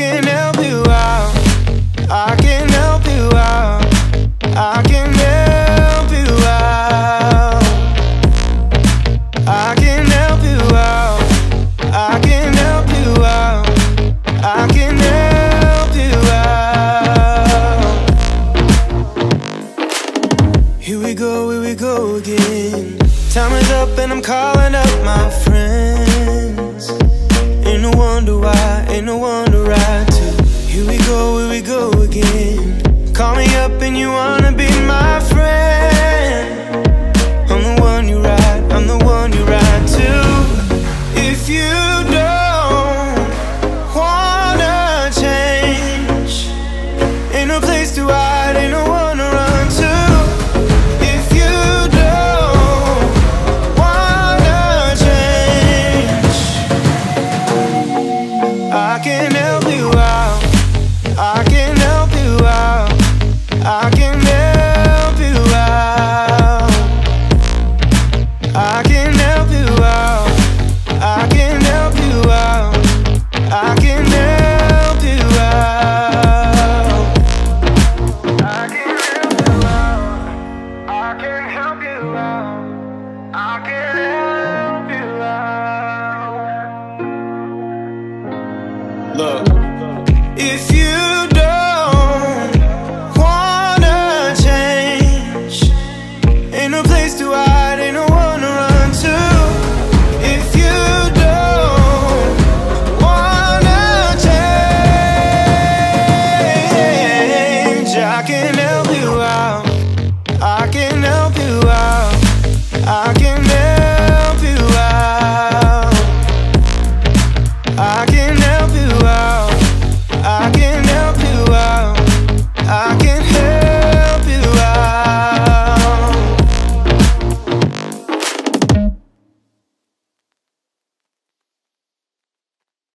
can help you out. I can help you out. I can help you out. I can help you out. I can help you out. I can help you out. Here we go, here we go again. Time is up and I'm calling up my friends. Ain't no wonder why, ain't no to ride to. Here we go, here we go again. Call me up and you wanna be my friend. I'm the one you ride, I'm the one you ride to. If you don't wanna change, ain't no place to hide, looking out. Look, if you